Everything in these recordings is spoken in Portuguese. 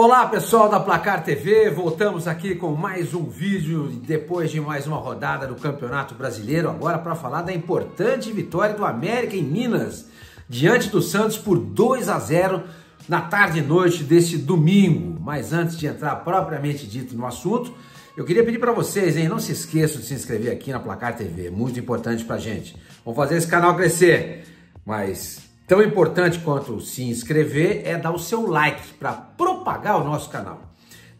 Olá pessoal da Placar TV, voltamos aqui com mais um vídeo depois de mais uma rodada do Campeonato Brasileiro, agora para falar da importante vitória do América em Minas, diante do Santos por 2 a 0 na tarde e noite deste domingo. Mas antes de entrar propriamente dito no assunto, eu queria pedir para vocês, hein, não se esqueçam de se inscrever aqui na Placar TV, muito importante para gente. Vamos fazer esse canal crescer, mas Tão importante quanto se inscrever é dar o seu like para propagar o nosso canal.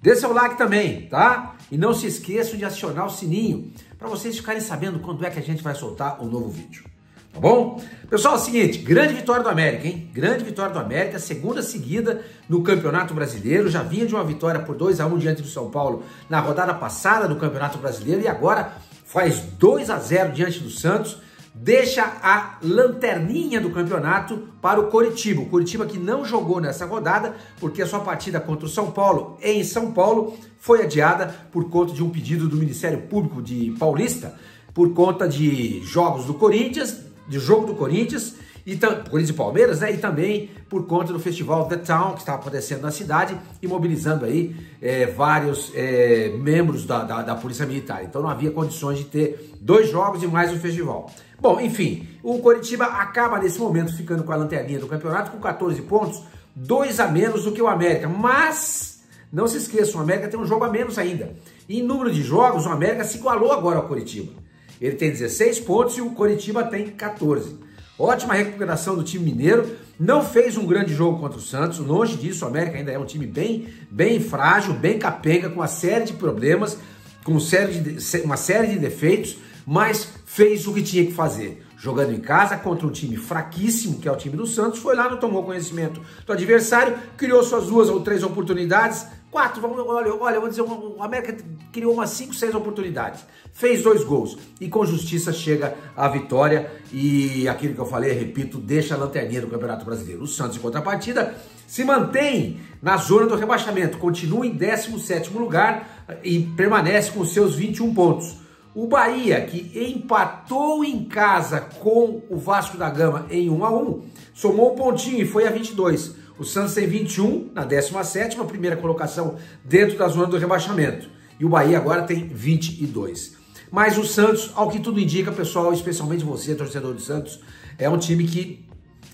Dê seu like também, tá? E não se esqueçam de acionar o sininho para vocês ficarem sabendo quando é que a gente vai soltar um novo vídeo. Tá bom? Pessoal, é o seguinte, grande vitória do América, hein? Grande vitória do América, segunda seguida no Campeonato Brasileiro. Já vinha de uma vitória por 2 a 1 diante do São Paulo na rodada passada do Campeonato Brasileiro e agora faz 2 a 0 diante do Santos deixa a lanterninha do campeonato para o Coritiba. O Coritiba que não jogou nessa rodada porque a sua partida contra o São Paulo em São Paulo foi adiada por conta de um pedido do Ministério Público de Paulista por conta de jogos do Corinthians, de jogo do Corinthians e Corinthians e Palmeiras, né? E também por conta do festival The Town que está acontecendo na cidade e mobilizando aí é, vários é, membros da, da, da Polícia Militar. Então não havia condições de ter dois jogos e mais um festival. Bom, enfim, o Coritiba acaba nesse momento ficando com a lanterninha do campeonato com 14 pontos, dois a menos do que o América. Mas não se esqueçam, o América tem um jogo a menos ainda. E em número de jogos, o América se igualou agora ao Coritiba. Ele tem 16 pontos e o Coritiba tem 14. Ótima recuperação do time mineiro. Não fez um grande jogo contra o Santos. Longe disso, o América ainda é um time bem, bem frágil, bem capenga, com uma série de problemas, com uma série de, uma série de defeitos mas fez o que tinha que fazer. Jogando em casa contra um time fraquíssimo, que é o time do Santos, foi lá, não tomou conhecimento do adversário, criou suas duas ou três oportunidades, quatro, vamos, olha, olha, vou dizer, o América criou umas cinco, seis oportunidades, fez dois gols e com justiça chega a vitória e aquilo que eu falei, repito, deixa a lanterninha do Campeonato Brasileiro. O Santos, em contrapartida, se mantém na zona do rebaixamento, continua em 17º lugar e permanece com seus 21 pontos. O Bahia, que empatou em casa com o Vasco da Gama em 1 a 1 somou um pontinho e foi a 22. O Santos tem 21 na 17ª, primeira colocação dentro da zona do rebaixamento. E o Bahia agora tem 22. Mas o Santos, ao que tudo indica, pessoal, especialmente você, torcedor do Santos, é um time que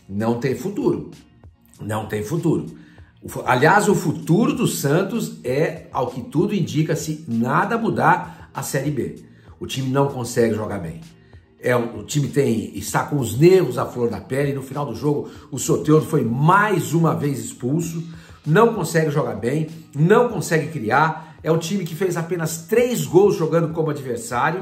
não tem futuro. Não tem futuro. Aliás, o futuro do Santos é, ao que tudo indica, se nada mudar, a Série B. O time não consegue jogar bem. É, o time tem está com os nervos à flor da pele. No final do jogo, o Soteldo foi mais uma vez expulso. Não consegue jogar bem, não consegue criar. É um time que fez apenas três gols jogando como adversário.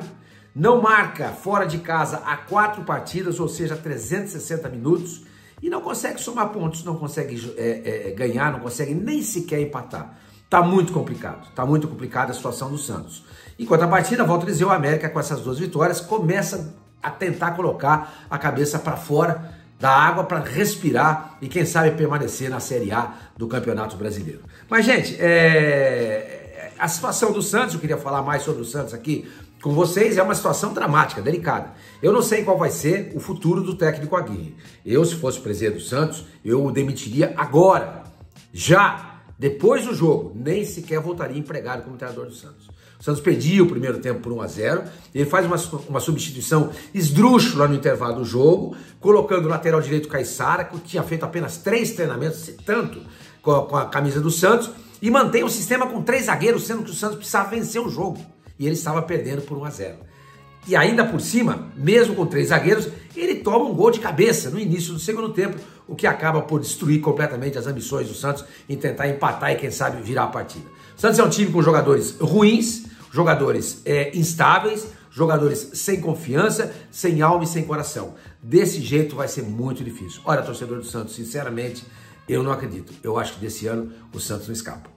Não marca fora de casa há quatro partidas, ou seja, 360 minutos. E não consegue somar pontos, não consegue é, é, ganhar, não consegue nem sequer empatar. Tá muito complicado, tá muito complicada a situação do Santos. Enquanto a partida, volto a dizer, o América com essas duas vitórias começa a tentar colocar a cabeça para fora da água para respirar e quem sabe permanecer na Série A do Campeonato Brasileiro. Mas gente, é... a situação do Santos, eu queria falar mais sobre o Santos aqui com vocês, é uma situação dramática, delicada. Eu não sei qual vai ser o futuro do técnico Aguirre. Eu, se fosse presidente do Santos, eu o demitiria agora, já depois do jogo, nem sequer voltaria empregado como treinador do Santos. O Santos perdia o primeiro tempo por 1 a 0 ele faz uma, uma substituição esdrúxula no intervalo do jogo, colocando o lateral direito Caissara, que tinha feito apenas três treinamentos, tanto com a, com a camisa do Santos, e mantém o sistema com três zagueiros, sendo que o Santos precisava vencer o jogo. E ele estava perdendo por 1 a 0 e ainda por cima, mesmo com três zagueiros, ele toma um gol de cabeça no início do segundo tempo, o que acaba por destruir completamente as ambições do Santos em tentar empatar e, quem sabe, virar a partida. O Santos é um time com jogadores ruins, jogadores é, instáveis, jogadores sem confiança, sem alma e sem coração. Desse jeito vai ser muito difícil. Olha, torcedor do Santos, sinceramente, eu não acredito. Eu acho que desse ano o Santos não escapa.